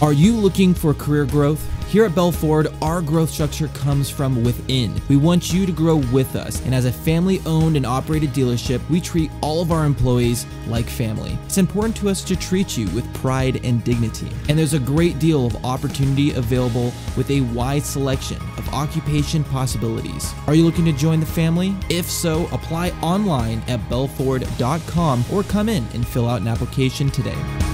Are you looking for career growth? Here at Bell Ford, our growth structure comes from within. We want you to grow with us, and as a family owned and operated dealership, we treat all of our employees like family. It's important to us to treat you with pride and dignity. And there's a great deal of opportunity available with a wide selection of occupation possibilities. Are you looking to join the family? If so, apply online at bellford.com or come in and fill out an application today.